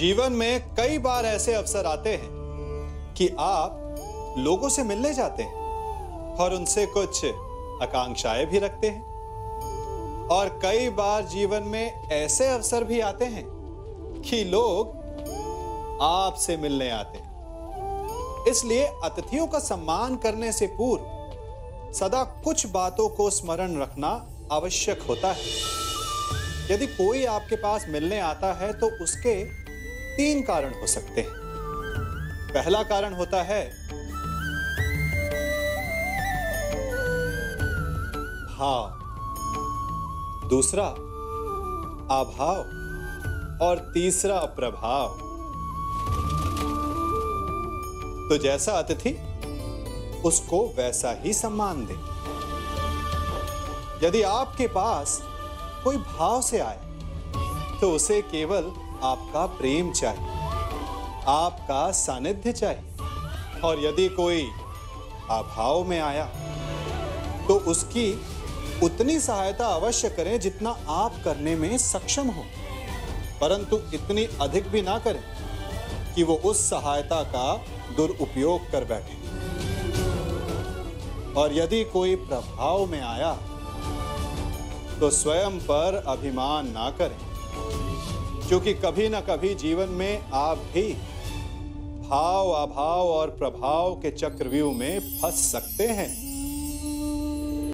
जीवन में कई बार ऐसे अवसर आते हैं कि आप लोगों से मिलने जाते हैं और उनसे कुछ आकांक्षाएँ भी रखते हैं। और कई बार जीवन में ऐसे अवसर भी आते हैं कि लोग आपसे मिलने आते हैं। इसलिए अतिथियों का सम्मान करने से पूर्व सदा कुछ बातों को स्मरण रखना आवश्यक होता है। यदि कोई आपके पास मिलने आता है तो उसके तीन कारण हो सकते हैं। पहला कारण होता है, भाव। दूसरा, अभाव। और तीसरा, प्रभाव। तो जैसा अतिथि, उसको वैसा ही सम्मान दे। यदि आपके पास कोई भाव से आए तो उसे केवल आपका प्रेम चाहिए, आपका सानिध्य चाहिए। और यदि कोई अभाव में आया तो उसकी उतनी सहायता अवश्य करें जितना आप करने में सक्षम हो। परंतु इतनी अधिक भी ना करें कि वो उस सहायता का दुरुपयोग कर बैठे। और यदि कोई प्रभाव में आया तो स्वयं पर अभिमान ना करें। क्योंकि कभी ना कभी जीवन में आप भी भाव अभाव और प्रभाव के चक्रव्यूह में फंस सकते हैं।